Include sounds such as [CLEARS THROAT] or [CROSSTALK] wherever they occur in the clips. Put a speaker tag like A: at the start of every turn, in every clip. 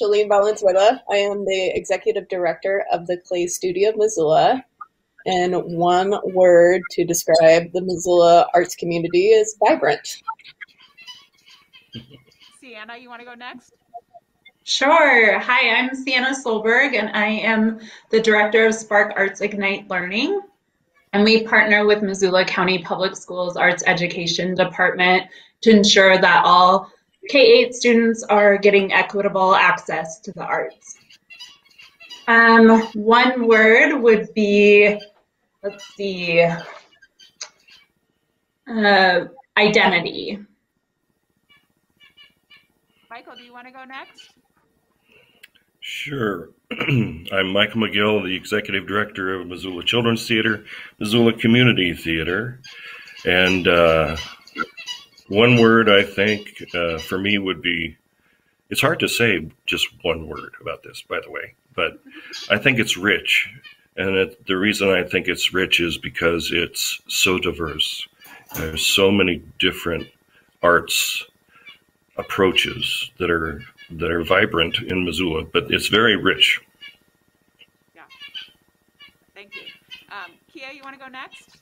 A: Shalene Valenzuela. I am the executive director of the Clay Studio of Missoula. And one word to describe the Missoula arts community is vibrant.
B: Sienna, you want to go next?
C: Sure. Hi, I'm Sienna Solberg, and I am the director of Spark Arts Ignite Learning. And we partner with Missoula County Public Schools Arts Education Department to ensure that all K-8 students are getting equitable access to the arts. Um, one word would be, let's see, uh, identity.
B: Michael, do you want to go next?
D: Sure. [CLEARS THROAT] I'm Michael McGill, the Executive Director of Missoula Children's Theater, Missoula Community Theater. And uh, one word I think uh, for me would be it's hard to say just one word about this, by the way, but I think it's rich. And it, the reason I think it's rich is because it's so diverse. There's so many different arts approaches that are that are vibrant in Missoula, but it's very rich.
B: Yeah. Thank you. Um, Kia, you want to go next?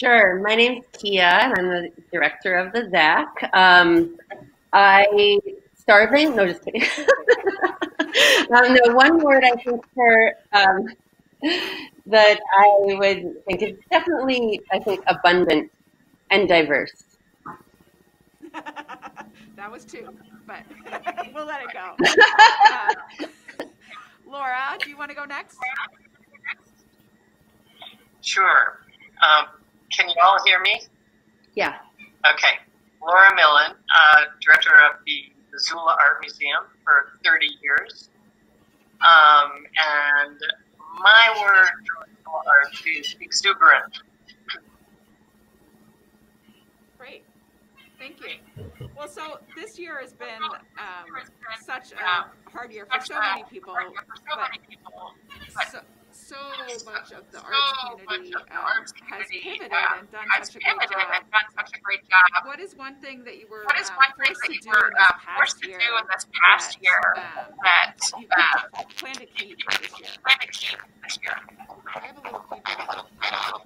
E: Sure. My name's Kia, and I'm the director of the ZACC. Um, I starving? No, just kidding. [LAUGHS] um, no, one word I think for um, that I would think is definitely, I think, abundant and diverse. [LAUGHS]
B: that was two, but [LAUGHS] we'll let it go. Uh, Laura, do you want to go next?
F: Sure. Um, can you all hear me?
E: Yeah.
F: Okay. Laura Millin, uh, director of the Missoula Art Museum for 30 years. Um, and my word for art is exuberant.
B: Great. Thank you. Well, so this year has been um, such a hard year for so many people, but so, so much of the arts community um, has pivoted and done such a great job. What is one thing that you were um, forced to do in this past year
F: year
B: um,
F: that
B: you uh, plan to keep this year?
F: plan to keep this year?
B: I have a little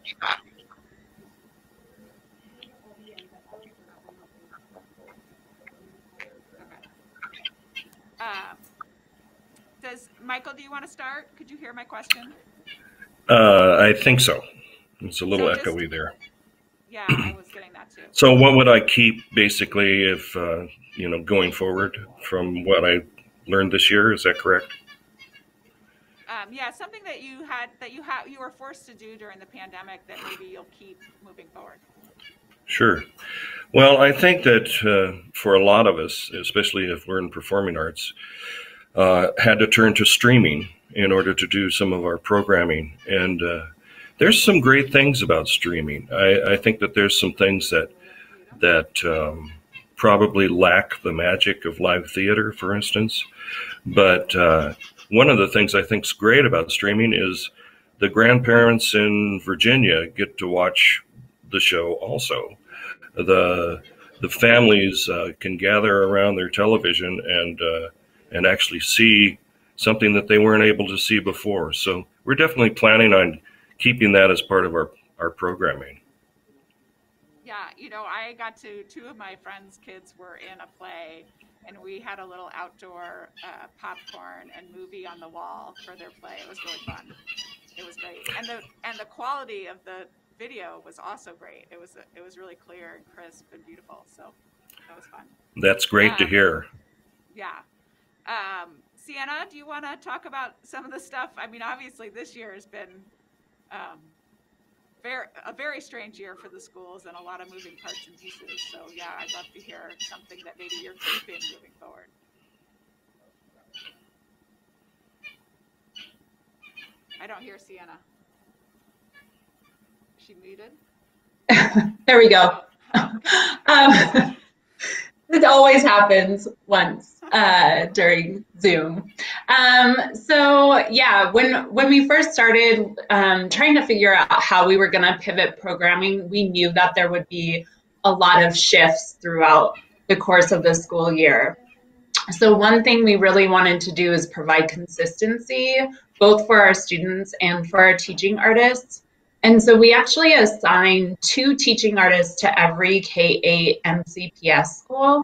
B: feedback. Uh, does Michael? Do you want to start? Could you hear my question?
D: Uh, I think so. It's a little
B: So just-
D: echoey there.
B: Yeah, I was [CLEARS THROAT] getting that too.
D: So, what would I keep basically if, uh, you know, going forward from what I learned this year? Is that correct?
B: Um, yeah, something that you had that you had you were forced to do during the pandemic that maybe you'll keep moving forward.
D: Sure. Well, I think that uh, for a lot of us, especially if we're in performing arts, uh, had to turn to streaming in order to do some of our programming. And uh, there's some great things about streaming. I, I think that there's some things that that um, probably lack the magic of live theater, for instance. But uh, one of the things I think is great about streaming is the grandparents in Virginia get to watch the show also. The the families uh, can gather around their television and uh, and actually see something that they weren't able to see before. So we're definitely planning on keeping that as part of our, our programming.
B: Yeah, you know, I got to two of my friends' kids were in a play, and we had a little outdoor uh, popcorn and movie on the wall for their play. It was really fun. It was great, and the and the quality of the video was also great. It was it was really clear and crisp and beautiful. So that was fun.
D: That's great to hear.
B: Yeah. Um, Sienna, do you want to talk about some of the stuff? I mean, obviously, this year has been um, very, a very strange year for the schools and a lot of moving parts and pieces. So, yeah, I'd love to hear something that maybe you're keeping moving forward. I don't hear Sienna. Is she muted? [LAUGHS]
C: There we go. [LAUGHS] Um, it always happens once uh, during Zoom. Um, so yeah, when when we first started um, trying to figure out how we were going to pivot programming, we knew that there would be a lot of shifts throughout the course of the school year. So one thing we really wanted to do is provide consistency, both for our students and for our teaching artists. And so we actually assign two teaching artists to every K8 MCPS school,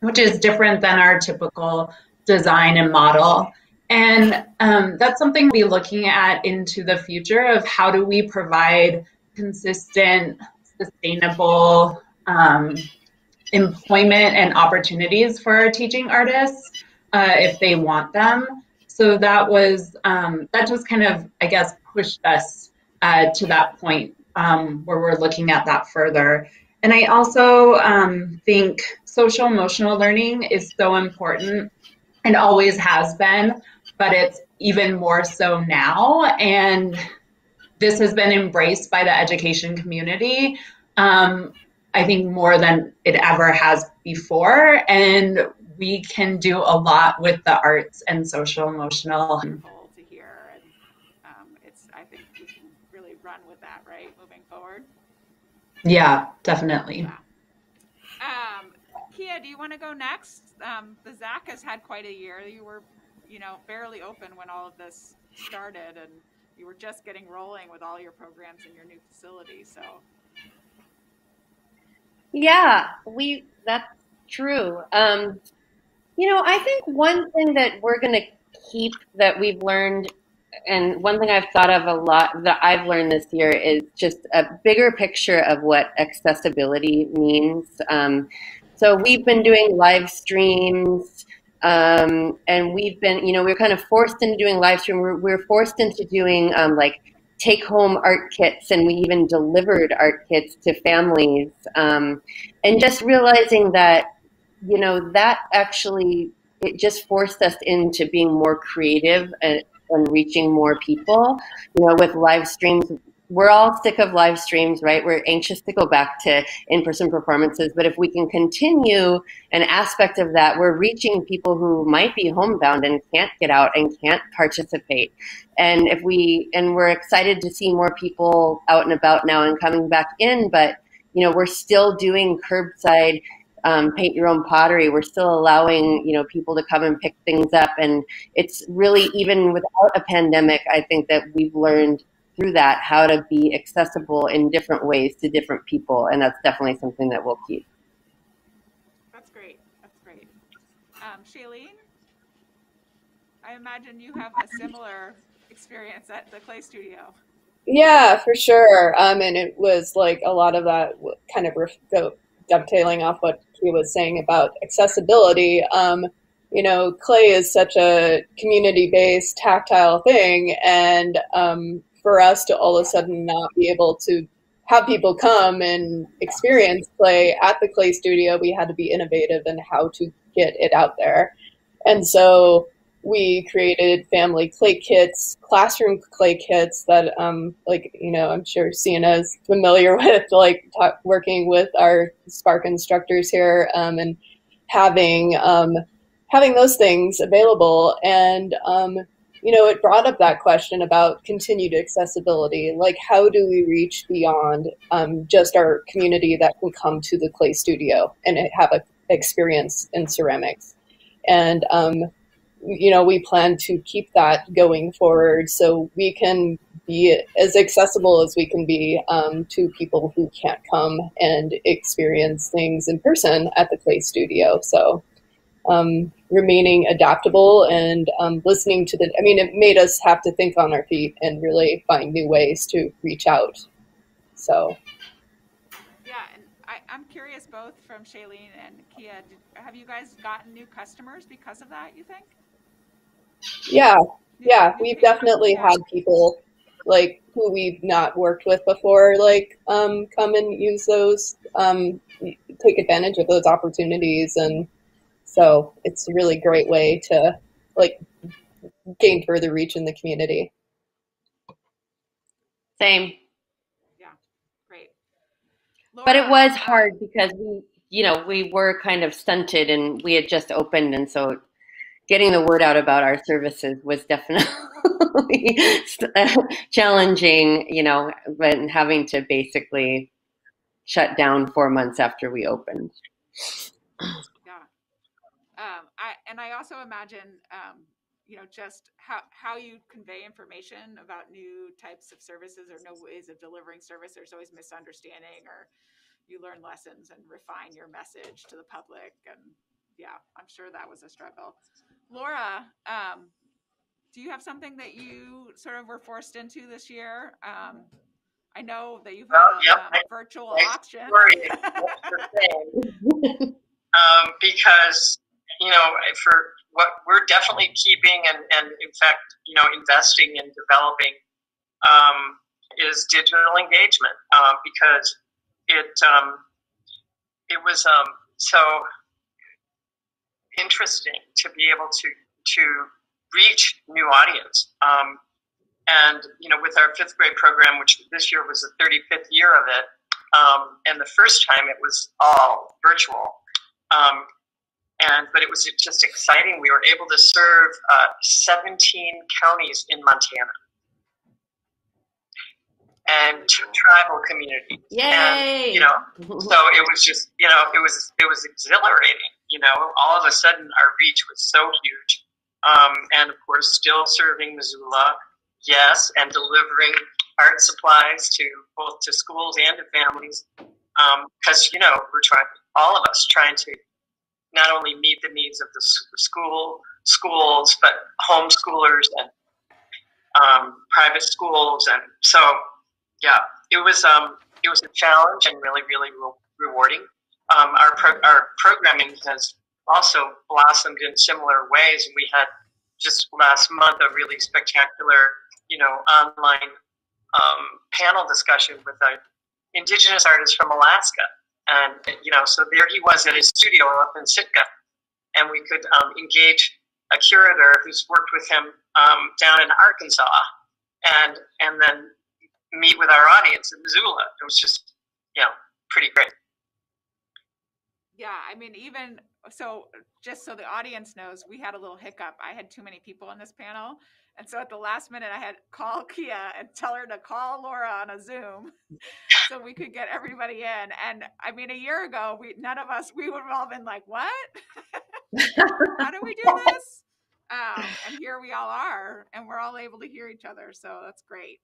C: which is different than our typical design and model. And um, that's something we'll be looking at into the future of how do we provide consistent, sustainable um, employment and opportunities for our teaching artists uh, if they want them. So that was, um, that just kind of, I guess, pushed us uh, to that point um, where we're looking at that further. And I also um, think social emotional learning is so important and always has been, but it's even more so now. And this has been embraced by the education community. Um, I think more than it ever has before. And we can do a lot with the arts and social emotional Yeah, definitely. Yeah.
B: Um, Kia, do you want to go next? Um, the ZACC has had quite a year. You were, you know, barely open when all of this started, and you were just getting rolling with all your programs in your new facility. So,
E: yeah, we that's true. Um, you know, I think one thing that we're going to keep that we've learned and one thing I've thought of a lot that I've learned this year is just a bigger picture of what accessibility means. Um, so we've been doing live streams, um, and we've been, you know, we are kind of forced into doing live stream. We're, we're forced into doing um, like take home art kits, and we even delivered art kits to families. Um, and just realizing that, you know, that actually it just forced us into being more creative and and reaching more people. You know, with live streams, we're all sick of live streams, right? We're anxious to go back to in-person performances, but if we can continue an aspect of that, we're reaching people who might be homebound and can't get out and can't participate. And if we and we're excited to see more people out and about now and coming back in, but you know, we're still doing curbside um, paint your own pottery. We're still allowing you know people to come and pick things up, and it's really even without a pandemic. I think that we've learned through that how to be accessible in different ways to different people, and that's definitely something that we'll keep.
B: That's great. That's great. Um, Shalene, I imagine you have a similar experience at the Clay Studio.
A: Yeah, for sure. Um, and it was like a lot of that kind of go dovetailing off what was saying about accessibility. Um, you know, clay is such a community-based, tactile thing, and um, for us to all of a sudden not be able to have people come and experience clay at the clay studio, we had to be innovative in how to get it out there. And so we created family clay kits, classroom clay kits that, um, like, you know, I'm sure Sienna is familiar [LAUGHS] with, like, working with our Spark instructors here um, and having um, having those things available. And, um, you know, it brought up that question about continued accessibility. Like, how do we reach beyond um, just our community that can come to the clay studio and have an experience in ceramics? And, um, you know, we plan to keep that going forward so we can be as accessible as we can be um, to people who can't come and experience things in person at the Clay Studio. So um, remaining adaptable and um, listening to the, I mean, it made us have to think on our feet and really find new ways to reach out. So.
B: Yeah, and I, I'm curious both from Shalene and Kia, have you guys gotten new customers because of that, you think?
A: Yeah, yeah, we've definitely had people like who we've not worked with before, like um, come and use those, um, take advantage of those opportunities, and so it's a really great way to like gain further reach in the community.
E: Same.
B: Yeah, great.
E: Laura, but it was hard because we, you know, we were kind of stunted and we had just opened, and so getting the word out about our services was definitely [LAUGHS] challenging, you know, and having to basically shut down four months after we opened.
B: Yeah. Um, I and I also imagine um, you know just how how you convey information about new types of services or new ways of delivering service. There's always misunderstanding, or you learn lessons and refine your message to the public. And yeah, I'm sure that was a struggle. Laura, um, do you have something that you sort of were forced into this year? Um, I know that you've
F: Well,
B: had
F: yep,
B: a um, virtual
F: I
B: option.
F: Story is the same. um, because you know for what we're definitely keeping and, and in fact you know investing in developing um, is digital engagement uh, because it um, it was um, so interesting to be able to to reach new audience. Um, and you know with our fifth grade program which this year was the 35th year of it um, and the first time it was all virtual. Um, and but it was just exciting. We were able to serve uh, 17 counties in montana. And two tribal communities.
E: Yay!
F: and you know [LAUGHS] so it was just you know it was it was exhilarating you know all of a sudden our reach was so huge. Um, and of course still serving missoula yes and delivering art supplies to both to schools and to families. Because you know we're trying all of us trying to not only meet the needs of the school schools but homeschoolers and um, private schools. And so yeah it was um, it was a challenge and really really re- rewarding um, our pro- our programming has also blossomed in similar ways we had just last month a really spectacular you know online um, panel discussion with an indigenous artist from Alaska and you know so there he was at his studio up in Sitka and we could um, engage a curator who's worked with him um, down in Arkansas and and then meet with our audience in Missoula. It was just, you know, pretty great.
B: Yeah, I mean, even so, just so the audience knows, we had a little hiccup. I had too many people on this panel. And so at the last minute, I had call [LAUGHS] Kia and tell her to call Laura on a Zoom [LAUGHS] so we could get everybody in. And I mean, a year ago, we none of us, we would have all been like, what? [LAUGHS] How do we do this? Um, and here we all are, and we're all able to hear each other. So that's great.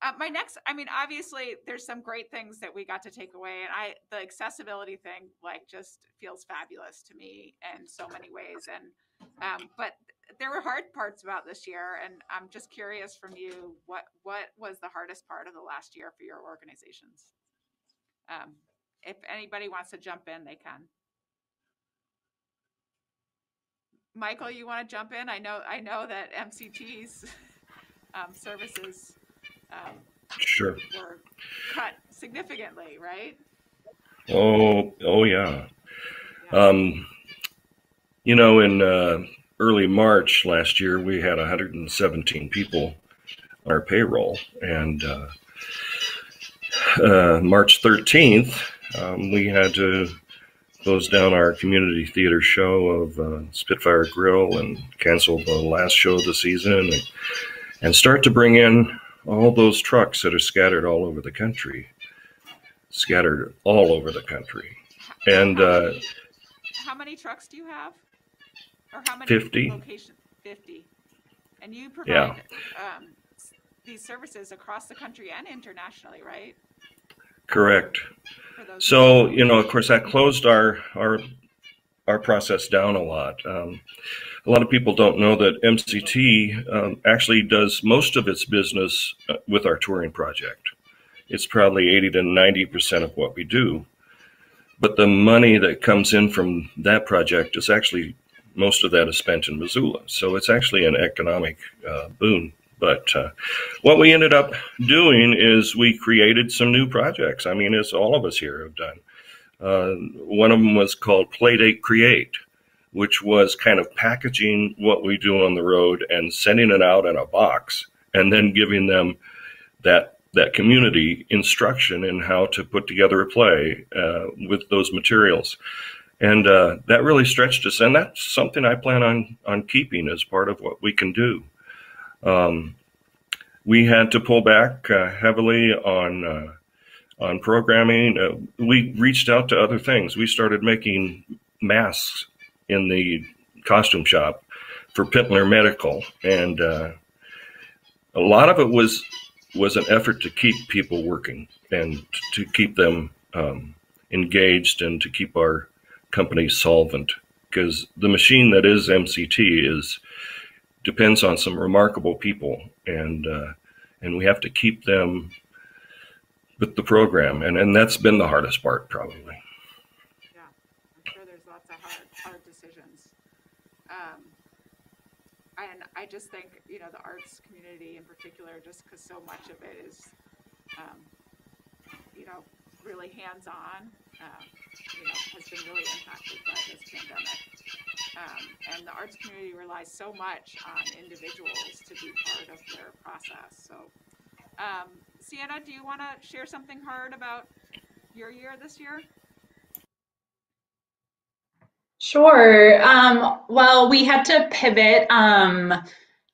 B: Uh, my next, I mean, obviously, there's some great things that we got to take away, and I, the accessibility thing, like, just feels fabulous to me in so many ways. And, um, but there were hard parts about this year, and I'm just curious from you, what what was the hardest part of the last year for your organizations? Um, if anybody wants to jump in, they can. Michael, you want to jump in? I know, I know that MCT's [LAUGHS] um, services um,
D: Sure.
B: were cut significantly, right?
D: Oh, oh yeah.
B: Yeah.
D: Um, you know, in uh, early March last year, we had 117 people on our payroll, and uh, uh, March 13th, um, we had to close down our community theater show of uh, Spitfire Grill and cancel the last show of the season, and, and start to bring in all those trucks that are scattered all over the country, scattered all over the country, and.
B: how,
D: Uh,
B: many, how many trucks do you have, or how many
D: 50.
B: locations? Fifty, and you provide
D: Yeah.
B: um, these services across the country and internationally, right?
D: Correct. So, you know, of course, that closed our our our process down a lot. Um, a lot of people don't know that MCT um, actually does most of its business uh, with our touring project. It's probably 80 to 90 percent of what we do. But the money that comes in from that project is actually most of that is spent in Missoula. So it's actually an economic uh, boon. But uh, what we ended up doing is we created some new projects. I mean, as all of us here have done. Uh, one of them was called Playdate Create, which was kind of packaging what we do on the road and sending it out in a box, and then giving them that that community instruction in how to put together a play uh, with those materials. And uh, that really stretched us, and that's something I plan on on keeping as part of what we can do. Um, we had to pull back uh, heavily on uh, on programming. Uh, we reached out to other things. We started making masks in the costume shop for Pintler Medical, and uh, a lot of it was was an effort to keep people working and to keep them um, engaged and to keep our company solvent. Because the machine that is MCT is depends on some remarkable people. And uh, and we have to keep them with the program. And and that's been the hardest part probably
B: just think you know the arts community in particular just because so much of it is um, you know really hands-on um, you know has been really impacted by this pandemic um, and the arts community relies so much on individuals to be part of their process so um, Sienna, do you want to share something hard about your year this year?
C: Sure. Um, well, we had to pivot um,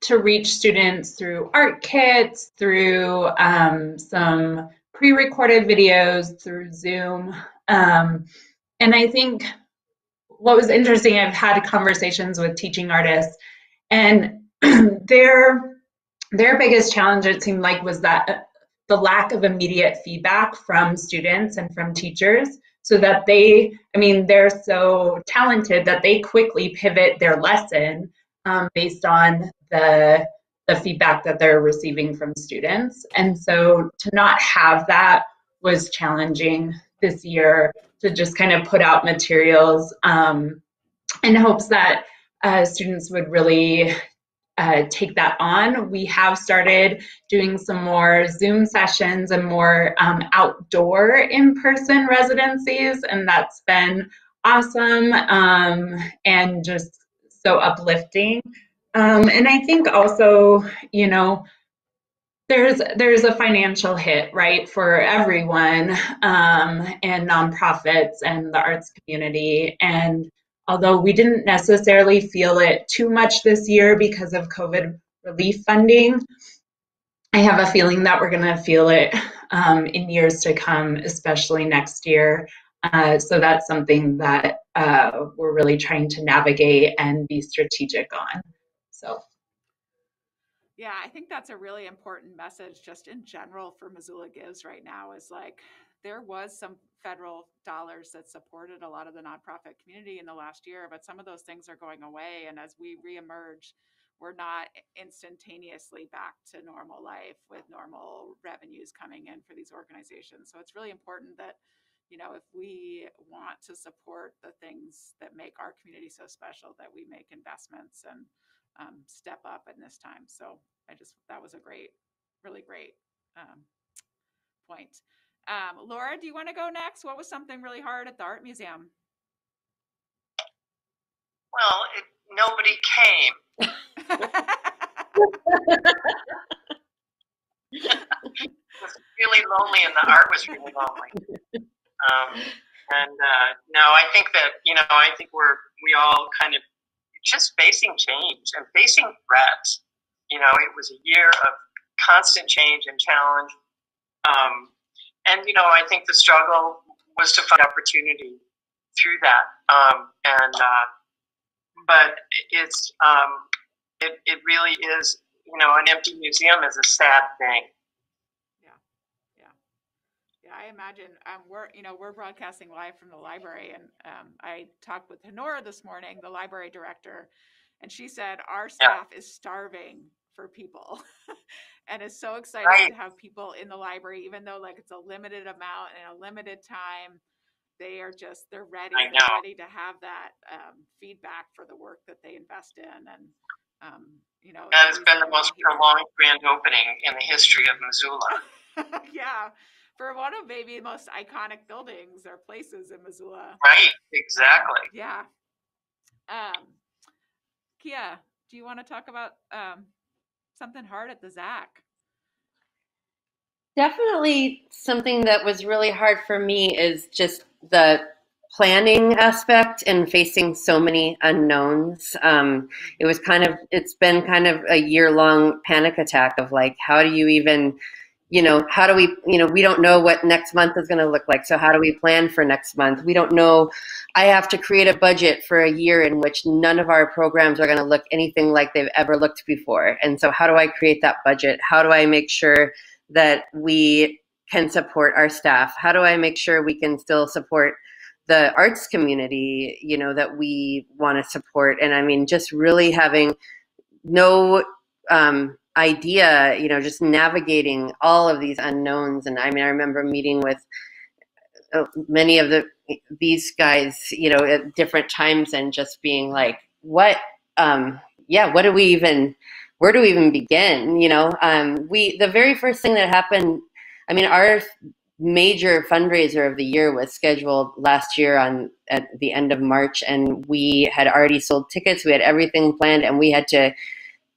C: to reach students through art kits, through um, some pre recorded videos, through Zoom. Um, and I think what was interesting, I've had conversations with teaching artists, and [CLEARS THROAT] their their biggest challenge it seemed like was that the lack of immediate feedback from students and from teachers so that they i mean they're so talented that they quickly pivot their lesson um, based on the the feedback that they're receiving from students. And so to not have that was challenging this year to just kind of put out materials um, in hopes that uh, students would really uh, take that on. We have started doing some more Zoom sessions and more um, outdoor in person residencies, and that's been awesome um, and just so uplifting. Um, and I think also, you know, there's there's a financial hit right for everyone um, and nonprofits and the arts community and although we didn't necessarily feel it too much this year because of COVID relief funding. I have a feeling that we're going to feel it um, in years to come, especially next year. Uh, so that's something that uh, we're really trying to navigate and be strategic on. So.
B: Yeah, I think that's a really important message just in general for Missoula Gives right now is like there was some federal dollars that supported a lot of the nonprofit community in the last year, but some of those things are going away. And as we reemerge, we're not instantaneously back to normal life with normal revenues coming in for these organizations. So it's really important that, you know, if we want to support the things that make our community so special, that we make investments and um, step up in this time. So I just, that was a great, really great um, point. Um, Laura, do you want to go next? What was something really hard at the art museum?
F: Well, it, nobody came. it was [LAUGHS] [LAUGHS] really lonely, and the art was really lonely. Um, and uh, no, I think that you know, I think we're we all kind of just facing change and facing threats. You know, it was a year of constant change and challenge. Um, and you know, I think the struggle was to find opportunity through that. Um, and uh, but it's um, it it really is you know an empty museum is a sad thing.
B: Yeah, yeah, yeah. I imagine um, we're you know we're broadcasting live from the library, and um, I talked with Honora this morning, the library director, and she said our staff yeah. is starving for people. [LAUGHS] and it's so exciting right. to have people in the library, even though like it's a limited amount and a limited time. They are just they're ready. They're ready to have that um, feedback for the work that they invest in, and um, you know
F: that has been the most prolonged grand opening in the history of Missoula. [LAUGHS]
B: yeah, for one of maybe the most iconic buildings or places in Missoula.
F: Right. Exactly.
B: Um, yeah. Um, Kia, do you want to talk about um, something hard at the ZACC?
E: Definitely something that was really hard for me is just the planning aspect and facing so many unknowns. Um, it was kind of, it's been kind of a year long panic attack of like, how do you even you know, how do we, you know, we don't know what next month is going to look like. So how do we plan for next month? We don't know. I have to create a budget for a year in which none of our programs are going to look anything like they've ever looked before. And so how do I create that budget? How do I make sure that we can support our staff? How do I make sure we can still support the arts community, you know, that we want to support? And I mean, just really having no um, idea, you know, just navigating all of these unknowns. And I mean, I remember meeting with uh, many of the these guys, you know, at different times and just being like, what, um, yeah, what do we even, where do we even begin? You know, um, we, the very first thing that happened, I mean, our major fundraiser of the year was scheduled last year on at the end of March, and we had already sold tickets. We had everything planned, and we had to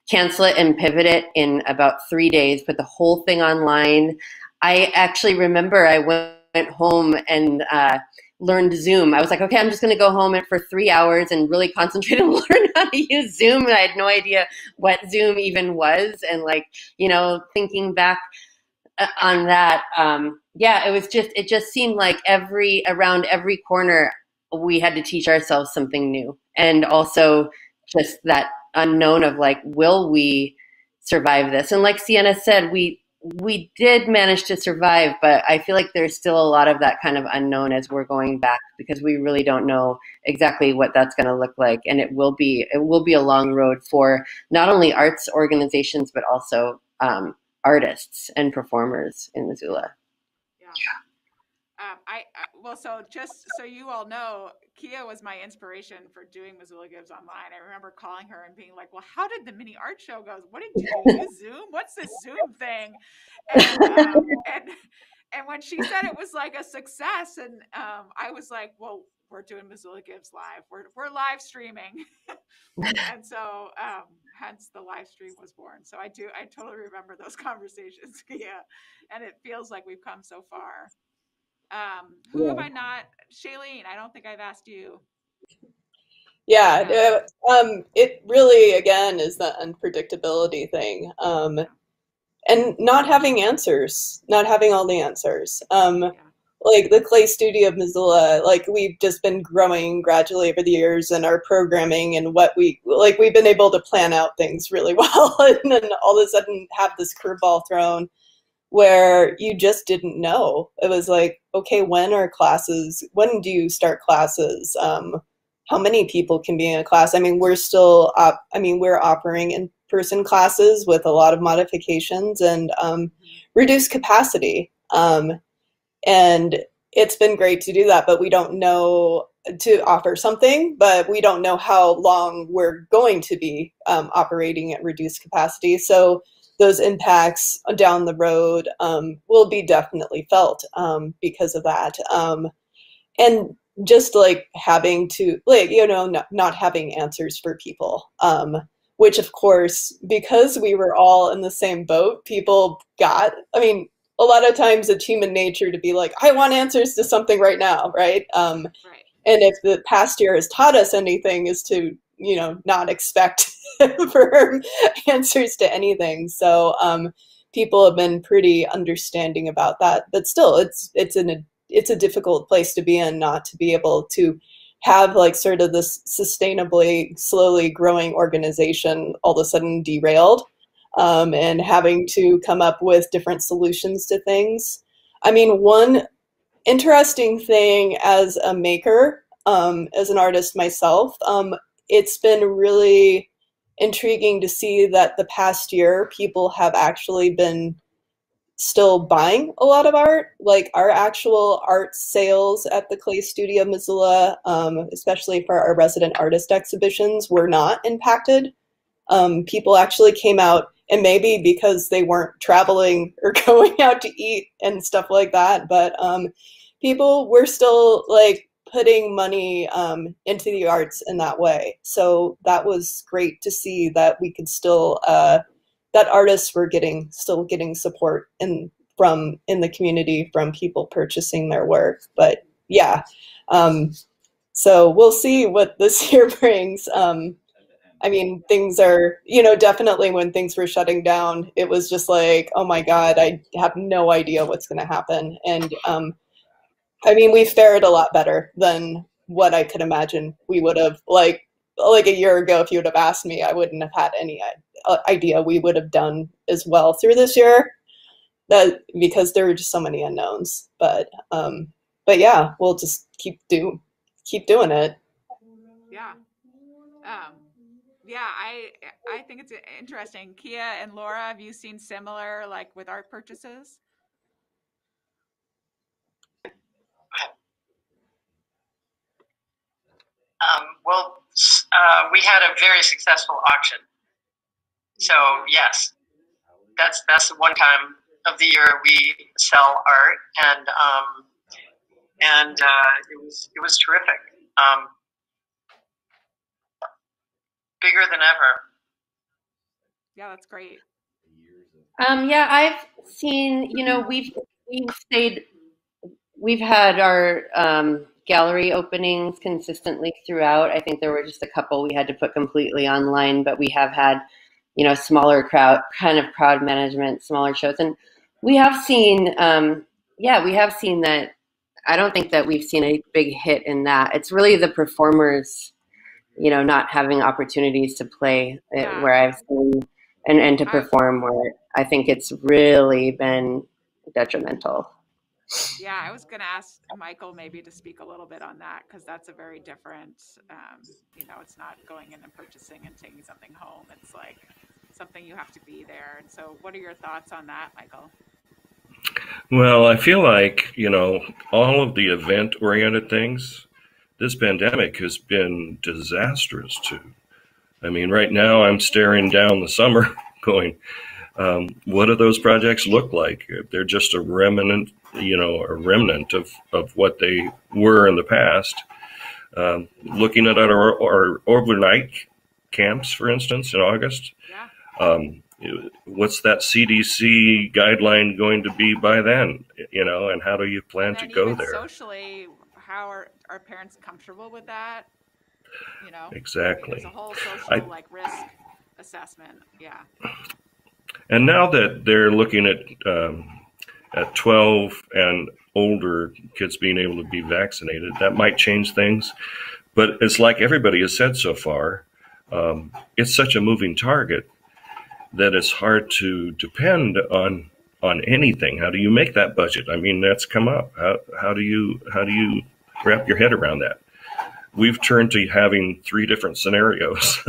E: cancel it and pivot it in about three days, put the whole thing online. I actually remember I went home and uh, learned Zoom. I was like, okay, I'm just going to go home and for three hours and really concentrate [LAUGHS] and learn how to use Zoom. And I had no idea what Zoom even was. And like, you know, thinking back uh, on that, um, yeah, it was just, it just seemed like every, around every corner, we had to teach ourselves something new. And also just that unknown of like, will we survive this? And like Sienna said, we we did manage to survive, but I feel like there's still a lot of that kind of unknown as we're going back because we really don't know exactly what that's going to look like, and it will be it will be a long road for not only arts organizations but also um, artists and performers in Missoula.
B: Um, I, I, well, so just so you all know, Kia was my inspiration for doing Missoula Gives online. I remember calling her and being like, "Well, how did the mini art show go? What did you do? Zoom? What's this Zoom thing?" And, um, and and when she said it was like a success, and um, I was like, "Well, we're doing Missoula Gives live. We're we're live streaming," [LAUGHS] and so um, hence the live stream was born. So I do I totally remember those [LAUGHS] conversations, Kia, and it feels like we've come so far. Um, who yeah. have I not? Shalene, I don't think I've asked you.
A: Yeah, uh, um, it really again is the unpredictability thing, um, and not having answers, not having all the answers. Um, yeah. Like the Clay Studio of Missoula, like we've just been growing gradually over the years, and our programming and what we like, we've been able to plan out things really [LAUGHS] well, and then all of a sudden have this curveball thrown where you just didn't know. It was like, okay, when are classes? When do you start classes? Um, how many people can be in a class? I mean, we're still, op- I mean, we're operating in person classes with a lot of modifications and um, reduced capacity. Um, and it's been great to do that, but we don't know to offer something, but we don't know how long we're going to be um, operating at reduced capacity. So those impacts down the road um, will be definitely felt um, because of that. Um, and just like having to, like, you know, not, not having answers for people, um, which of course, because we were all in the same boat, people got, I mean, a lot of times it's human nature to be like, I want answers to something right now, right? Um, right. And if the past year has taught us anything, is to you know not expect [LAUGHS] for answers to anything. So um, people have been pretty understanding about that but still it's it's an it's a difficult place to be in not to be able to have like sort of this sustainably slowly growing organization all of a sudden derailed um, and having to come up with different solutions to things. I mean one interesting thing as a maker um, as an artist myself um, it's been really intriguing to see that the past year people have actually been still buying a lot of art. Like our actual art sales at the clay studio missoula um, especially for our resident artist exhibitions were not impacted. Um, people actually came out and maybe because they weren't traveling [LAUGHS] or going out to eat and stuff like that but um, people were still like putting money um, into the arts in that way. So that was great to see that we could still uh, that artists were getting still getting support in from in the community from people purchasing their work. But yeah, um, so we'll see what [LAUGHS] this year brings. Um, I mean, things are, you know, definitely when things were shutting down, it was just like, oh my God, I have no idea what's going to happen. And um, I mean, we fared a lot better than what I could imagine we would have. Like, like a year ago, if you would have asked me, I wouldn't have had any uh, idea we would have done as well through this year. That because there were just so many unknowns. But um, but yeah, we'll just keep do keep doing it.
B: Yeah. Um, yeah, I I think it's interesting. Kia and Laura, have you seen similar like with art purchases?
F: Um, well, uh, we had a very successful auction. So yes, that's that's the one time of the year we sell art, and um, and uh, it was it was terrific. Um, bigger than ever.
B: Yeah, that's great.
E: Um, yeah, I've seen. You know, we've we've stayed. We've had our um, gallery openings consistently throughout. I think there were just a couple we had to put completely online, but we have had, you know, smaller crowd kind of crowd management, smaller shows, and we have seen. Um, yeah, we have seen that. I don't think that we've seen a big hit in that. It's really the performers you know, not having opportunities to play yeah. where I've seen and, and to perform where I think it's really been detrimental.
B: Yeah, I was going to ask Michael maybe to speak a little bit on that because that's a very different, um, you know, it's not going in and purchasing and taking something home. It's like something you have to be there. And so, what are your thoughts on that, Michael?
D: Well, I feel like, you know, all of the event oriented things this pandemic has been disastrous too. I mean, right now I'm staring down the summer [LAUGHS] going, um, what do those projects look like? If they're just a remnant, you know, a remnant of, of what they were in the past. Um, looking at our, our overnight camps, for instance, in August, yeah. um, what's that CDC guideline going to be by then? You know, and how do you plan to go there?
B: Socially, how are are parents comfortable with that? You know,
D: exactly.
B: There's a whole social I, like risk assessment. Yeah.
D: And now that they're looking at um, at 12 and older kids being able to be vaccinated, that might change things. But it's like everybody has said so far, um, it's such a moving target that it's hard to depend on on anything. How do you make that budget? I mean, that's come up. How, how do you how do you wrap your head around that. We've turned to having three different scenarios. [LAUGHS]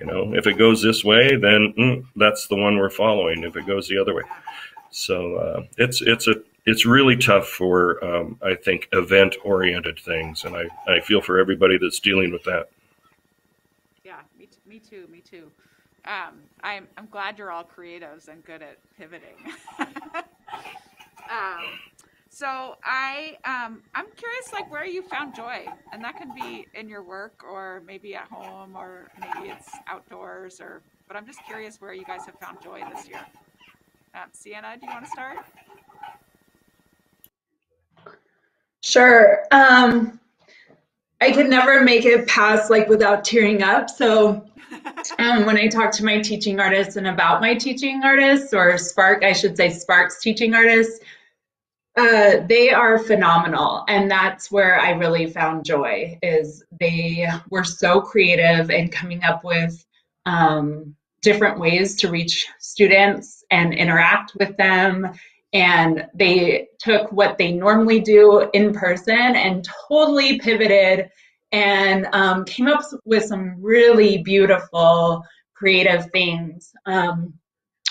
D: you know, if it goes this way, then mm, that's the one we're following. If it goes the other way, so uh, it's it's a it's really tough for um, I think event oriented things, and I I feel for everybody that's dealing with that.
B: Yeah, me, t- me too, me too. Um, I'm I'm glad you're all creatives and good at pivoting. [LAUGHS] um, so I um, I'm curious, like where you found joy, and that can be in your work, or maybe at home, or maybe it's outdoors, or. But I'm just curious where you guys have found joy this year. Um, Sienna, do you want to start?
C: Sure. Um, I could never make it past like without tearing up. So [LAUGHS] um, when I talk to my teaching artists and about my teaching artists, or Spark, I should say Spark's teaching artists, uh, they are phenomenal, and that's where I really found joy. Is they were so creative in coming up with um, different ways to reach students and interact with them, and they took what they normally do in person and totally pivoted and um, came up with some really beautiful creative things. Um,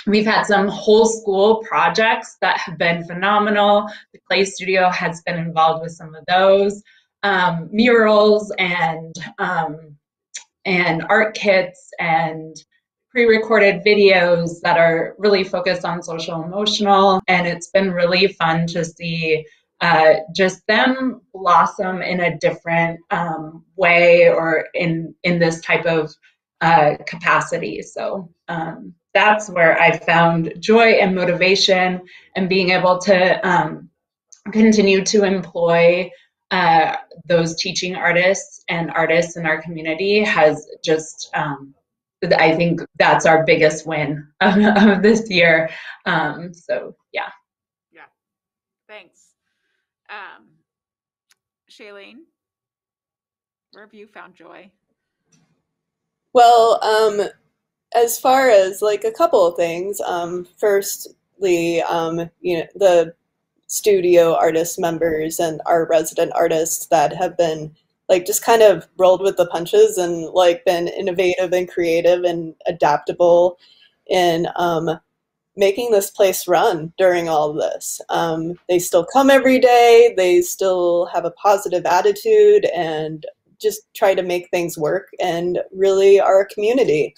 C: We've had some whole school projects that have been phenomenal. The Clay Studio has been involved with some of those. Um, murals and um, and art kits and pre-recorded videos that are really focused on social emotional and it's been really fun to see uh, just them blossom in a different um, way or in in this type of uh, capacity. So um, that's where I found joy and motivation and being able to um, continue to employ uh, those teaching artists and artists in our community has just um, I think that's our biggest win of, of this year. Um, so yeah.
B: Yeah. Thanks. Um, Shalene, where have you found joy?
A: Well, um, as far as like a couple of things, um, firstly, um, you know, the studio artist members and our resident artists that have been like just kind of rolled with the punches and like been innovative and creative and adaptable in um, making this place run during all this. Um, they still come every day. They still have a positive attitude and just try to make things work and really are a community.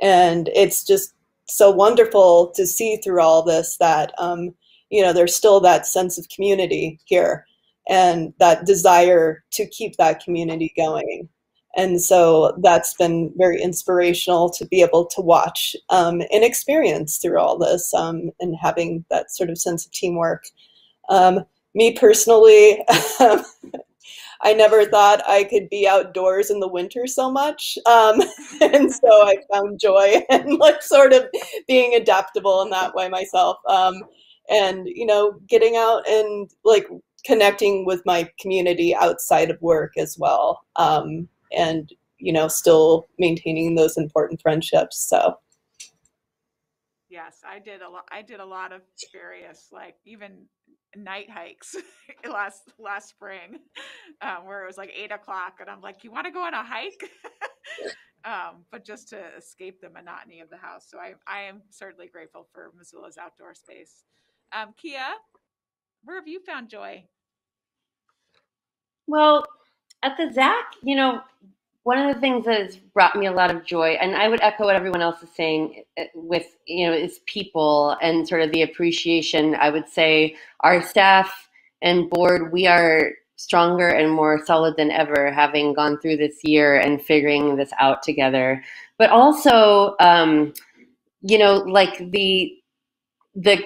A: And it's just so wonderful to see through all this that, um, you know, there's still that sense of community here and that desire to keep that community going. And so that's been very inspirational to be able to watch um, and experience through all this um, and having that sort of sense of teamwork. Um, me personally, [LAUGHS] I never thought I could be outdoors in the winter so much. Um, [LAUGHS] and so I found joy [LAUGHS] in like sort of being adaptable in that way myself. Um, and, you know, getting out and like connecting with my community outside of work as well. Um, and, you know, still maintaining those important friendships. So.
B: Yes, I did a lot. I did a lot of various, like even night hikes [LAUGHS] last last spring, [LAUGHS] um, where it was like eight o'clock, and I'm like, "You want to go on a hike?" [LAUGHS] um, but just to escape the monotony of the house. So I I am certainly grateful for Missoula's outdoor space. Um, Kia, where have you found joy?
E: Well, at the ZACC, you know, one of the things that has brought me a lot of joy, and I would echo what everyone else is saying eh, with, you know, is people and sort of the appreciation. I would say our staff and board, we are stronger and more solid than ever, having gone through this year and figuring this out together. But also, um, you know, like the the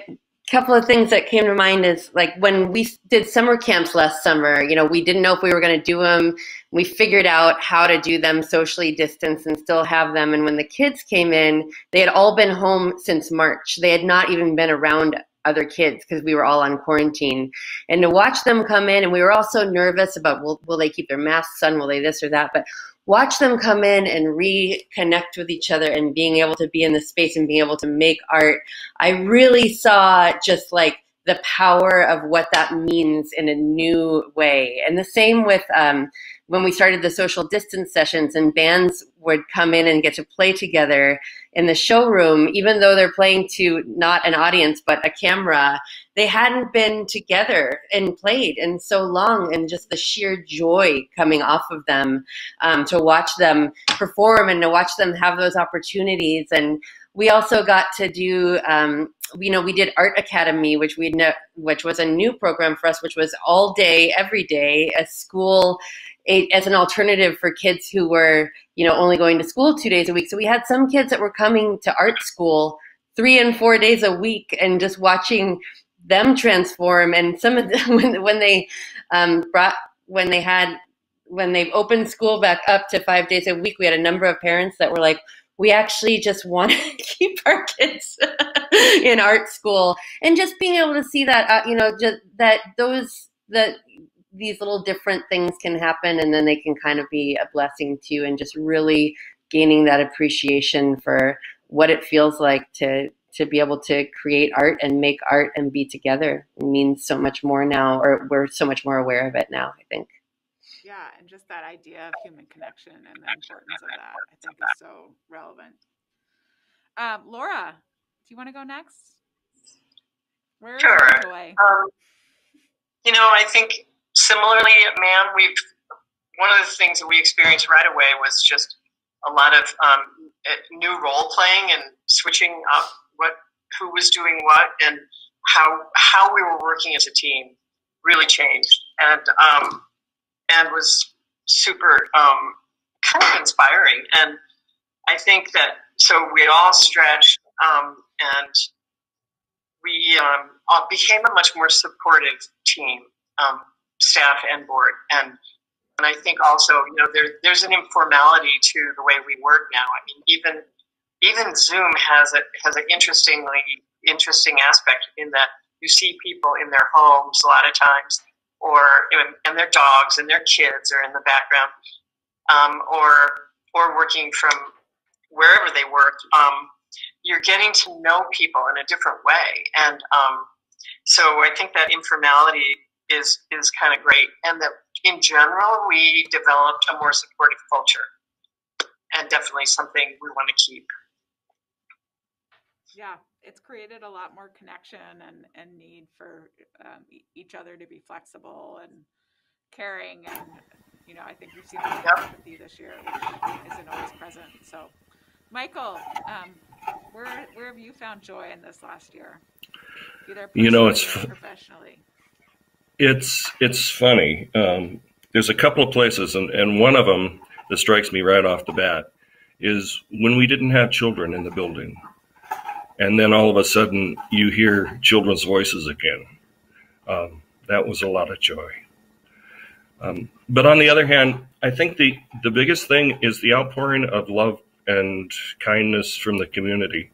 E: couple of things that came to mind is like when we did summer camps last summer you know we didn't know if we were going to do them we figured out how to do them socially distanced and still have them and when the kids came in they had all been home since march. They had not even been around other kids because we were all on quarantine. And to watch them come in and we were all so nervous about will, will they keep their masks on? Will they this or that? But watch them come in and reconnect with each other and being able to be in the space and being able to make art, I really saw just like the power of what that means in a new way. And the same with um, when we started the social distance sessions and bands would come in and get to play together in the showroom, even though they're playing to not an audience but a camera, they hadn't been together and played in so long, and just the sheer joy coming off of them um, to watch them perform and to watch them have those opportunities. And we also got to do um, you know we did art academy which we ne- which was a new program for us which was all day every day a school a, as an alternative for kids who were, you know, only going to school two days a week. So we had some kids that were coming to art school three and four days a week and just watching them transform. And some of them, [LAUGHS] when, when they um, brought, when they had, when they opened school back up to five days a week, we had a number of parents that were like, we actually just want to [LAUGHS] keep our kids [LAUGHS] in art school and just being able to see that, uh, you know, just that those, that these little different things can happen and then they can kind of be a blessing to you and just really gaining that appreciation for what it feels like to to be able to create art and make art and be together. It means so much more now or we're so much more aware of it now i think.
B: Yeah and just that idea of human connection and the importance of that i think is so relevant. Um, laura do you want to go next?
F: Where's sure. um, you know i think similarly, MAM, we've one of the things that we experienced right away was just a lot of um, eh, new role playing and switching up what who was doing what and how how we were working as a team really changed and um, and was super um, kind of inspiring and I think that so we all stretched um, and we um, became a much more supportive team um, staff and board. And and I think also, you know, there, there's an informality to the way we work now. I mean, even even Zoom has a has an interestingly interesting aspect in that you see people in their homes a lot of times, or and their dogs and their kids are in the background, um, or or working from wherever they work. Um, you're getting to know people in a different way, and um, so I think that informality is is kind of great, and that in general we developed a more supportive culture, and definitely something we want to keep.
B: Yeah, it's created a lot more connection and and need for um, each other to be flexible and caring, and you know I think we've seen a lot of empathy this year, which isn't always present. So, Michael, um, where where have you found joy in this last year?
D: Either you know, it's professionally. It's it's funny. Um, there's a couple of places, and, and one of them that strikes me right off the bat is when we didn't have children in the building, and then all of a sudden you hear children's voices again. Um, that was a lot of joy. Um, but on the other hand, I think the, the biggest thing is the outpouring of love and kindness from the community.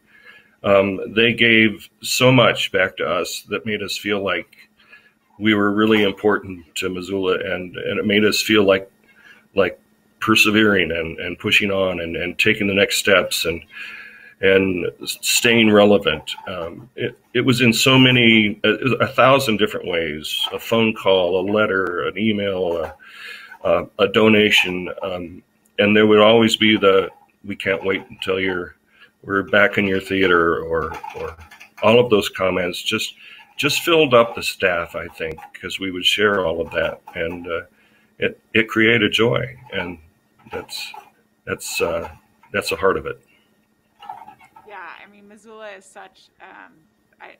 D: Um, they gave so much back to us that made us feel like we were really important to Missoula, and, and it made us feel like like persevering and, and pushing on and, and taking the next steps and and staying relevant. Um, it, it was in so many, a, a, thousand different ways a phone call, a letter, an email, a, a, a donation. Um, and there would always be the, we can't wait until you're we're back in your theater or or all of those comments just just filled up the staff i think because we would share all of that and uh, it it created joy and that's that's uh, that's the heart of it
B: missoula is such um, i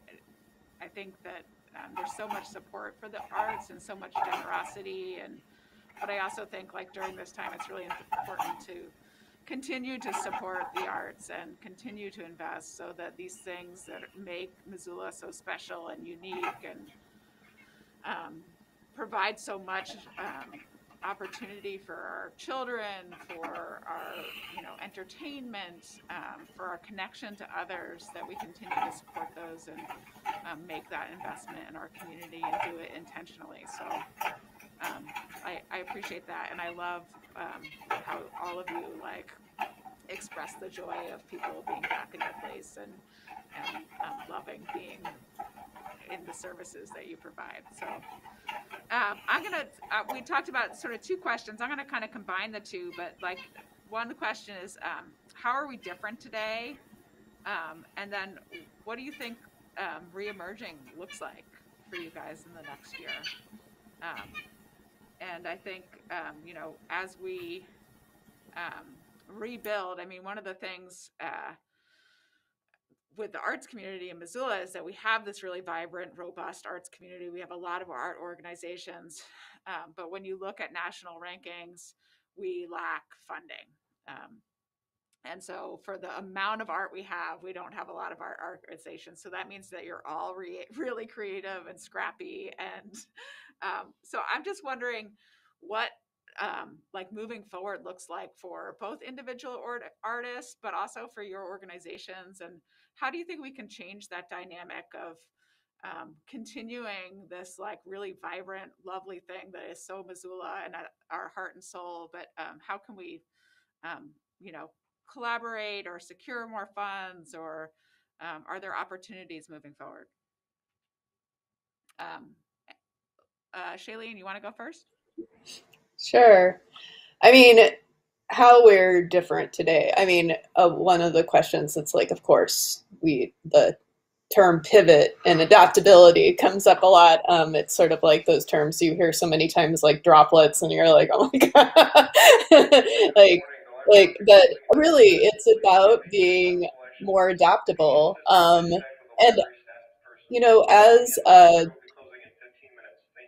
B: i think that um, there's so much support for the arts and so much generosity and but i also think like during this time it's really important to continue to support the arts and continue to invest so that these things that make Missoula so special and unique and um, provide so much um, opportunity for our children, for our you know entertainment, um, for our connection to others, that we continue to support those and um, make that investment in our community and do it intentionally. So um, I, I, appreciate that, and I love um, how all of you like express the joy of people being back in their place and and um, loving being in the services that you provide. So um, I'm gonna. Uh, we talked about sort of two questions. I'm gonna kind of combine the two, but like one question is um, how are we different today, um, and then what do you think um, reemerging looks like for you guys in the next year? Um, and I think um, you know as we um, rebuild, I mean, one of the things uh, with the arts community in Missoula is that we have this really vibrant, robust arts community. We have a lot of art organizations, um, but when you look at national rankings, we lack funding. Um, and so, for the amount of art we have, we don't have a lot of art organizations. So that means that you're all re- really creative and scrappy. And um, so, I'm just wondering what um, like moving forward looks like for both individual artists, but also for your organizations. And how do you think we can change that dynamic of um, continuing this like really vibrant, lovely thing that is so Missoula and our heart and soul? But um, how can we, um, you know, collaborate or secure more funds or um, are there opportunities moving forward? Um, uh, Shalene, you want to go first?
A: Sure. I mean, how we're different today. I mean, uh, one of the questions that's like, of course, we the term pivot and adaptability comes up a lot. Um, it's sort of like those terms you hear so many times, like droplets, and you're like, [LAUGHS] oh my god, [LAUGHS] like like but really it's about being more adaptable um, and you know as a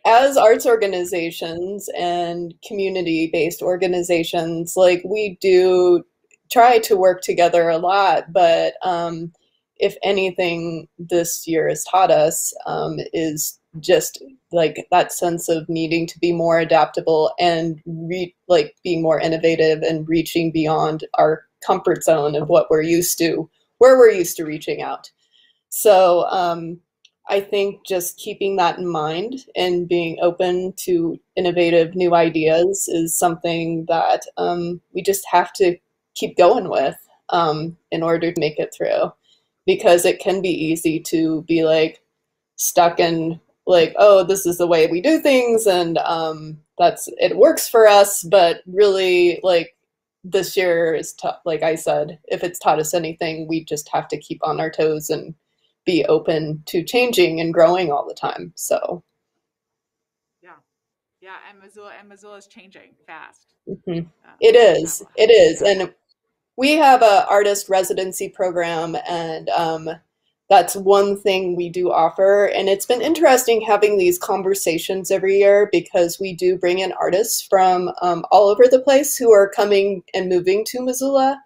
A: as arts organizations and community based organizations like we do try to work together a lot but um, if anything this year has taught us um, is just like that sense of needing to be more adaptable and re- like being more innovative and reaching beyond our comfort zone of what we're used to, where we're used to reaching out. So um, I think just keeping that in mind and being open to innovative new ideas is something that um, we just have to keep going with um, in order to make it through. Because it can be easy to be like stuck in like, oh, this is the way we do things, and um, that's it works for us. But really, like this year is tough. Like I said, if it's taught us anything, we just have to keep on our toes and be open to changing and growing all the time. So
B: yeah, yeah, and Missoula and Missoula is changing fast.
A: Mm-hmm. Uh, it is. It is, yeah. and we have a artist residency program, and um, that's one thing we do offer. And it's been interesting having these conversations every year because we do bring in artists from um, all over the place who are coming and moving to Missoula,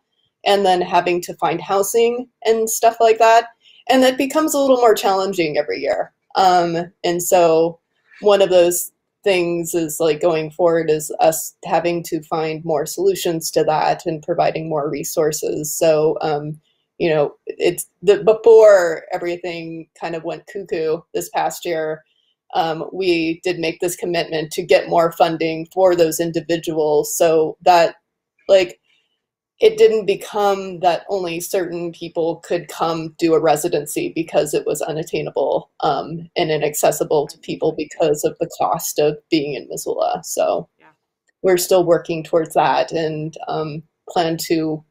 A: and then having to find housing and stuff like that and that becomes a little more challenging every year. Um, and so one of those things is like going forward is us having to find more solutions to that and providing more resources. So, um, you know, it's the before everything kind of went cuckoo this past year. Um, we did make this commitment to get more funding for those individuals so that like it didn't become that only certain people could come do a residency because it was unattainable um, and inaccessible to people because of the cost of being in Missoula. So yeah. we're still working towards that and um, plan to,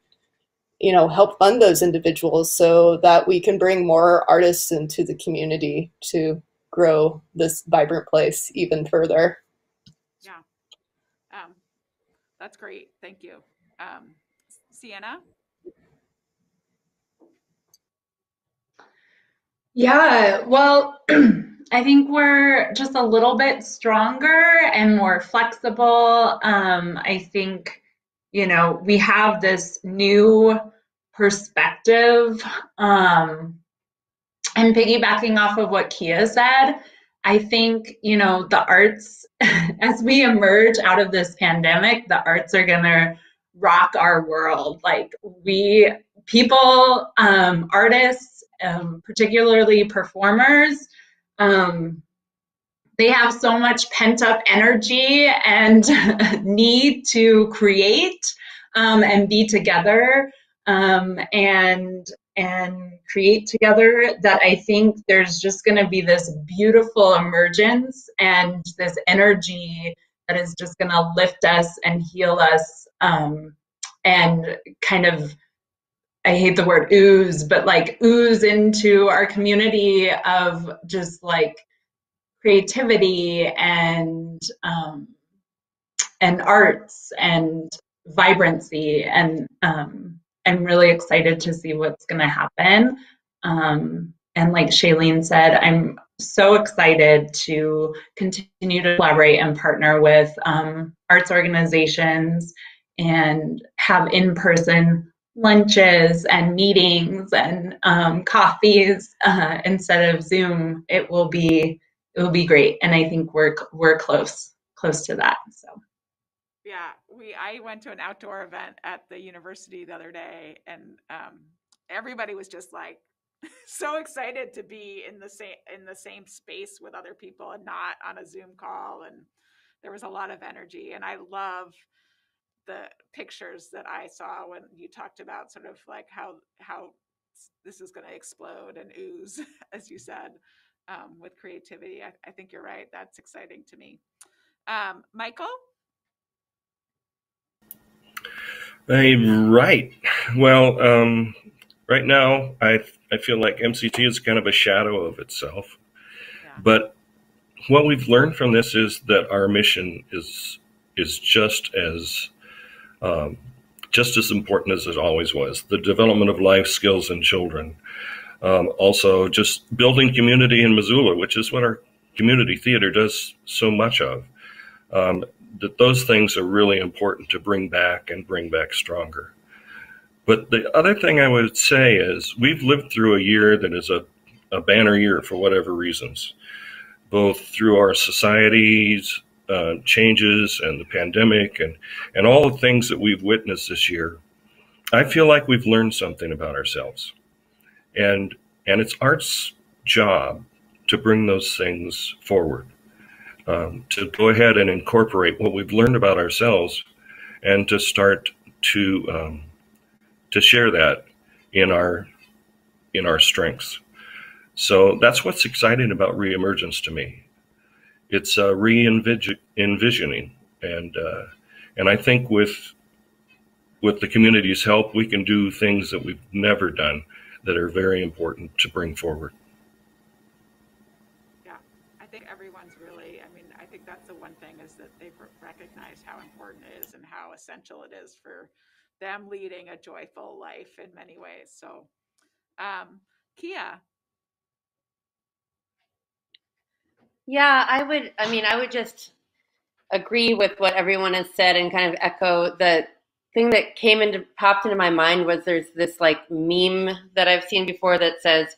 A: you know, help fund those individuals so that we can bring more artists into the community to grow this vibrant place even further.
B: Yeah, um, that's great. Thank you. Sienna?
C: Yeah, well, [CLEARS THROAT] I think we're just a little bit stronger and more flexible. Um, I think, you know, we have this new perspective. Um, and piggybacking off of what Kia said, I think, you know, the arts, [LAUGHS] as we emerge out of this pandemic, the arts are going to rock our world. Like we people, um, artists, um, particularly performers, um, they have so much pent up energy and [LAUGHS] need to create um, and be together um, and and create together that I think there's just going to be this beautiful emergence and this energy that is just going to lift us and heal us um, and kind of I hate the word ooze, but like ooze into our community of just like creativity and um, and arts and vibrancy and um, I'm really excited to see what's going to happen. Um, and like Shalene said, I'm so excited to continue to collaborate and partner with um, arts organizations and have in person lunches and meetings and um, coffees uh, instead of Zoom. It will be it will be great, and I think we're we're close close to that. So.
B: Yeah, we I went to an outdoor event at the university the other day, and um, everybody was just like [LAUGHS] so excited to be in the same in the same space with other people and not on a Zoom call and there was a lot of energy and I love the pictures that I saw when you talked about sort of like how how this is going to explode and ooze [LAUGHS] as you said um, with creativity I, I, think you're right that's exciting to me um, Michael
D: Hey, right well um, right now I I feel like MCT is kind of a shadow of itself. Yeah. But what we've learned from this is that our mission is is just as um, just as important as it always was. The development of life skills in children. Um, also, just building community in Missoula, which is what our community theater does so much of. Um, that those things are really important to bring back and bring back stronger. But the other thing I would say is we've lived through a year that is a, a banner year for whatever reasons. both through our society's uh, changes and the pandemic and, and all the things that we've witnessed this year, I feel like we've learned something about ourselves. And, and it's art's job to bring those things forward, um, to go ahead and incorporate what we've learned about ourselves and to start to, um, to share that in our, in our strengths. So that's what's exciting about reemergence to me. It's uh, re-envisioning, and uh, and I think with with the community's help, we can do things that we've never done that are very important to bring forward.
B: Yeah, I think everyone's really. I mean, I think that's the one thing is that they've recognized how important it is and how essential it is for them leading a joyful life in many ways. So, um, Kia,
E: Yeah, I would. I mean, I would just agree with what everyone has said and kind of echo the thing that came into popped into my mind was there's this like meme that I've seen before that says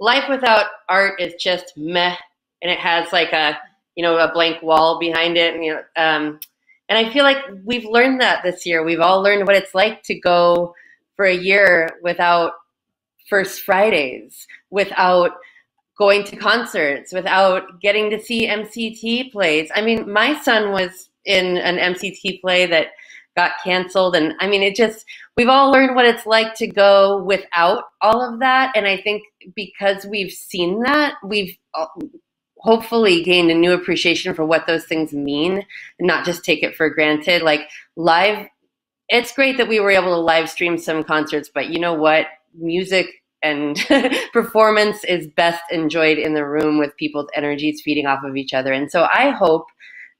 E: life without art is just meh, and it has like a you know a blank wall behind it, and you know, um, and I feel like we've learned that this year. We've all learned what it's like to go for a year without First Fridays, without going to concerts, without getting to see MCT plays. I mean, my son was in an MCT play that got canceled. And I mean, it just, we've all learned what it's like to go without all of that. And I think because we've seen that, we've uh, hopefully gained a new appreciation for what those things mean and not just take it for granted. Like live, it's great that we were able to live stream some concerts, but you know what? Music and [LAUGHS] performance is best enjoyed in the room with people's energies feeding off of each other. And so I hope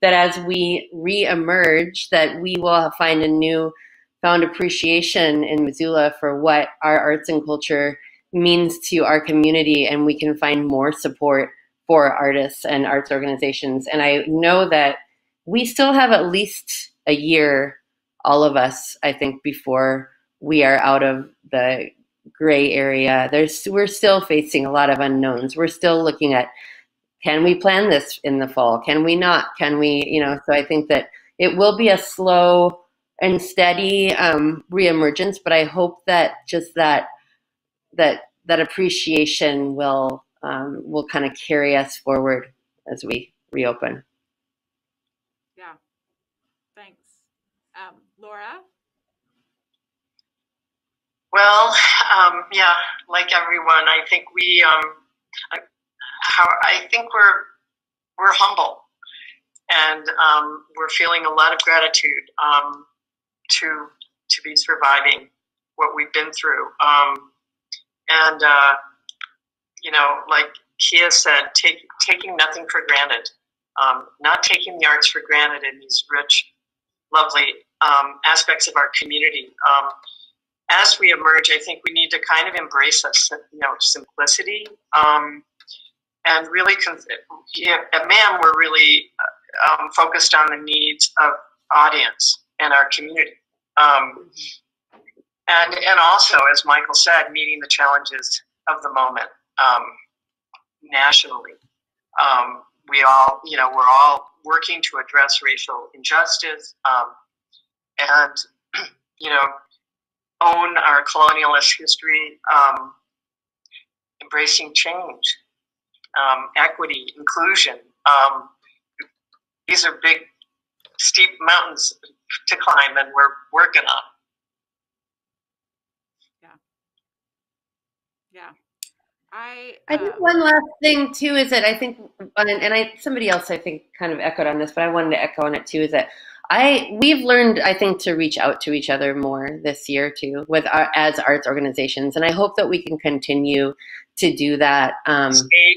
E: that as we re-emerge, that we will find a new found appreciation in Missoula for what our arts and culture means to our community, and we can find more support for artists and arts organizations. And I know that we still have at least a year, all of us, I think, before we are out of the gray area. There's we're still facing a lot of unknowns. We're still looking at can we plan this in the fall? Can we not? Can we, you know, so I think that it will be a slow and steady um, reemergence, but I hope that just that that that appreciation will um, will kind of carry us forward as we reopen.
B: Yeah. Thanks. Um, Laura?
F: Well, um, yeah, like everyone, I think we, um, how, I think we're we're humble, and um, we're feeling a lot of gratitude um, to to be surviving what we've been through, um, and uh, you know, like Kia said, take, taking nothing for granted, um, not taking the arts for granted in these rich, lovely aspects of our community as we emerge, I think we need to kind of embrace a you know simplicity um, and really. Yeah, at MAM, we're really um, focused on the needs of audience and our community, um, and and also, as Michael said, meeting the challenges of the moment um, nationally. Um, we all, you know, we're all working to address racial injustice, um, and [CLEARS THROAT] you know own our colonialist history, um, embracing change, um, equity, inclusion. Um, these are big, steep mountains to climb, and we're working on.
B: Yeah. Yeah. I,
E: I think uh, one last thing too is that I think, and I somebody else I think kind of echoed on this, but I wanted to echo on it too. Is that I we've learned I think to reach out to each other more this year too with our as arts organizations and I hope that we can continue to do that um,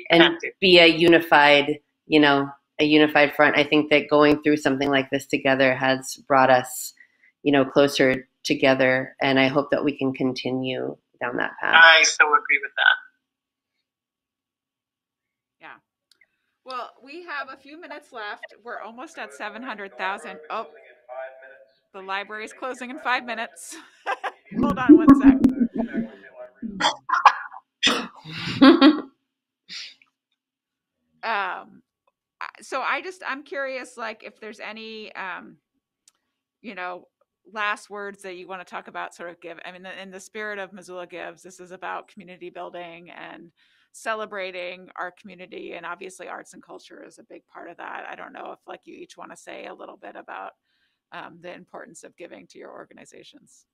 E: and be a unified you know a unified front. I think that going through something like this together has brought us you know closer together and I hope that we can continue down that path.
F: I so agree with that
B: Well, we have a few minutes left. We're almost at 700,000. Oh, the library is closing in five minutes. [LAUGHS] Hold on one sec. [LAUGHS] um, so I just I'm curious, like if there's any, um, you know, last words that you want to talk about. Sort of give. I mean, in the spirit of Missoula Gives, this is about community building and celebrating our community, and obviously arts and culture is a big part of that. I don't know if like you each want to say a little bit about um, the importance of giving to your organizations.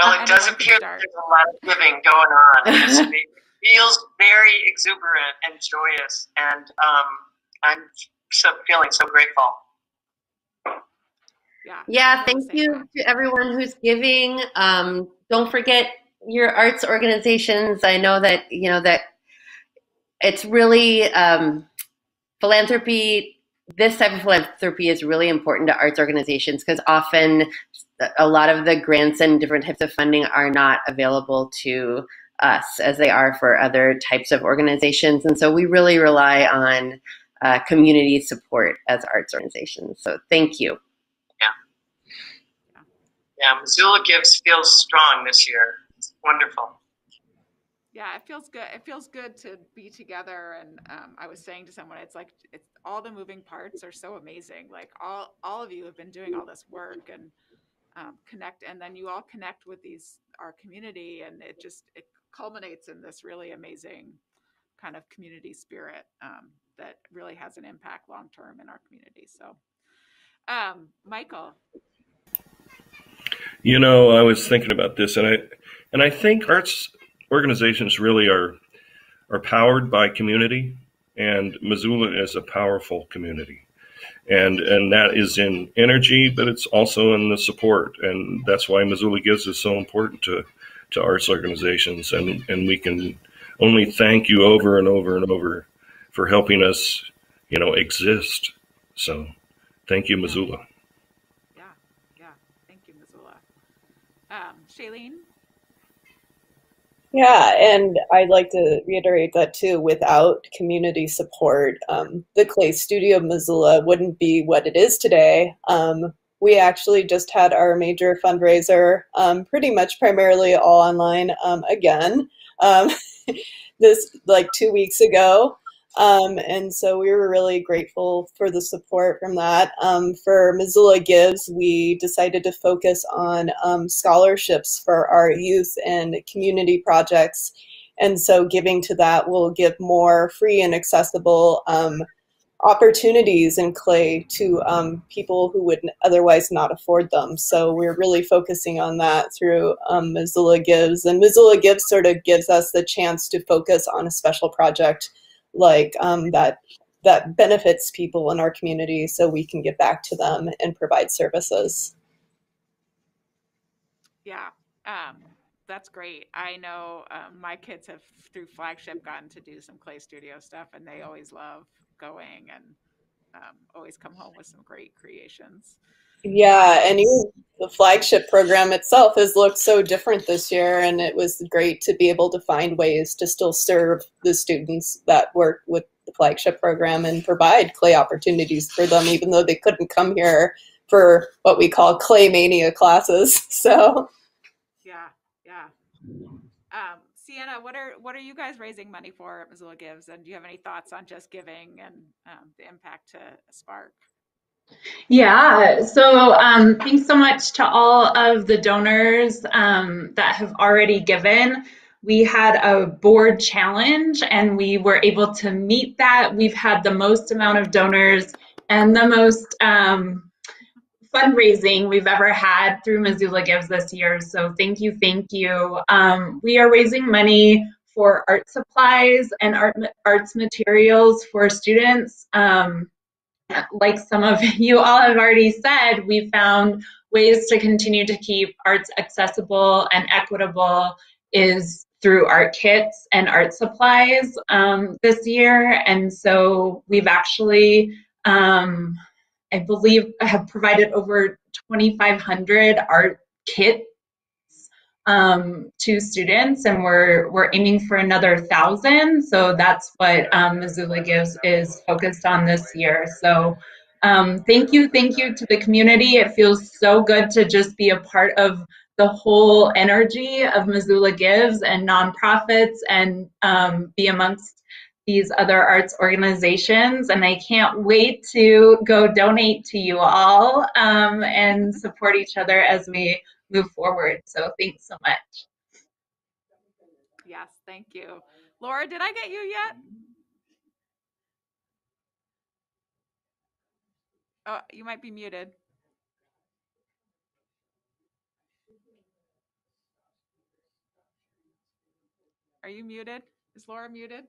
F: Well, it does appear that there's a lot of giving going on. it [LAUGHS] feels very exuberant and joyous, and um, I'm so feeling so grateful.
E: Yeah. Yeah. Thank you to everyone who's giving. Um, don't forget your arts organizations. I know that you know that it's really um, philanthropy this type of philanthropy is really important to arts organizations because often a lot of the grants and different types of funding are not available to us as they are for other types of organizations. And so we really rely on uh, community support as arts organizations. So thank you.
F: Yeah. Missoula Gives feels strong this year. It's wonderful
B: yeah it feels good it feels good to be together and um, i was saying to someone it's like it's all the moving parts are so amazing like all all of you have been doing all this work and um, connect and then you all connect with these our community and it just it culminates in this really amazing kind of community spirit um, that really has an impact long term in our community so um, michael
D: you know i was thinking about this and i and i think arts organizations really are are powered by community, and Missoula is a powerful community, and and that is in energy, but it's also in the support, and that's why Missoula Gives is so important to to arts organizations, and and we can only thank you over and over and over for helping us, you know, exist. So, thank you, Missoula.
B: Yeah, yeah, thank you, Missoula. Um, Shalene.
A: Yeah, and I'd like to reiterate that too. Without community support, um, the Clay Studio Missoula wouldn't be what it is today. Um, we actually just had our major fundraiser, um, pretty much primarily all online um, again. Um, [LAUGHS] this like two weeks ago, um, and so we were really grateful for the support from that. Um, for Missoula Gives, we decided to focus on um, scholarships for our youth and community projects. And so giving to that will give more free and accessible um, opportunities in clay to um, people who would otherwise not afford them. So we're really focusing on that through um, Missoula Gives. And Missoula Gives sort of gives us the chance to focus on a special project like um, that that benefits people in our community so we can give back to them and provide services.
B: Yeah, um, that's great. I know um, my kids have through flagship gotten to do some clay studio stuff and they always love going and um, always come home with some great creations.
A: Yeah, and even the flagship program itself has looked so different this year, and it was great to be able to find ways to still serve the students that work with the flagship program and provide clay opportunities for them, even though they couldn't come here for what we call clay mania classes. [LAUGHS] So,
B: yeah, yeah. Um, Sienna, what are what are you guys raising money for at Missoula Gives, and do you have any thoughts on just giving and um, the impact to Spark?
C: Yeah, so um, thanks so much to all of the donors um, that have already given. We had a board challenge and we were able to meet that. We've had the most amount of donors and the most um, fundraising we've ever had through Missoula Gives this year. So thank you, thank you. Um, we are raising money for art supplies and art arts materials for students. Um, like some of [LAUGHS] you all have already said, we found ways to continue to keep arts accessible and equitable is through art kits and art supplies um, this year. And so we've actually, um, I believe, have provided over 2,500 art kit um, to students, and we're we're aiming for another thousand. So that's what um, Missoula Gives is focused on this year. So um, thank you, thank you to the community. It feels so good to just be a part of the whole energy of Missoula Gives and nonprofits, and um, be amongst these other arts organizations. And I can't wait to go donate to you all um, and support each other as we move forward. So thanks so much.
B: Yes, thank you. Laura, did I get you yet? Oh, you might be muted. Are you muted? Is Laura muted?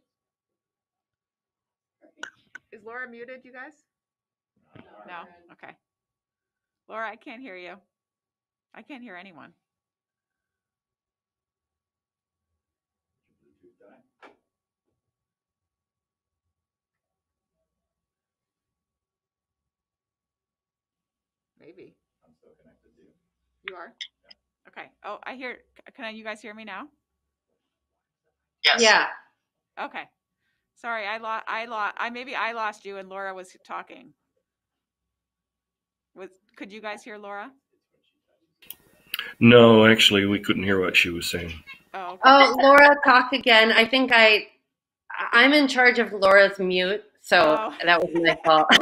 B: Is Laura muted, you guys? No? Okay. Laura, I can't hear you. I can't hear anyone. Maybe.
G: I'm still connected to you.
B: You are? Okay. Oh, I hear. Can you guys hear me now?
F: Yes.
E: Yeah.
B: Okay. Sorry, I lost. I lost. I maybe I lost you, and Laura was talking. Was could you guys hear Laura?
D: No, actually, we couldn't hear what she was saying.
B: Oh.
E: Oh, Laura, talk again. I think I, I'm in charge of Laura's mute, so
B: Oh.
E: that was my fault. [LAUGHS]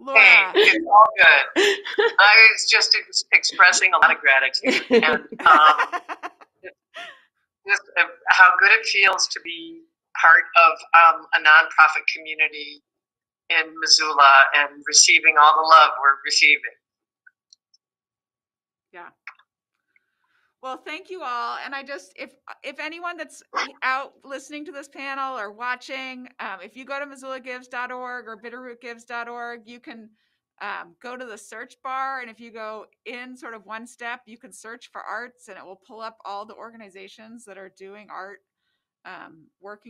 B: Laura.
F: Hey, it's all good. [LAUGHS] I was just ex- expressing a lot of gratitude and um, [LAUGHS] just uh, how good it feels to be part of um, a nonprofit community in Missoula and receiving all the love we're receiving.
B: Well, thank you all. And I just, if if anyone that's out listening to this panel or watching, um, if you go to MissoulaGives.org or BitterrootGives.org, you can um, go to the search bar, and if you go in sort of one step, you can search for arts, and it will pull up all the organizations that are doing art, um, working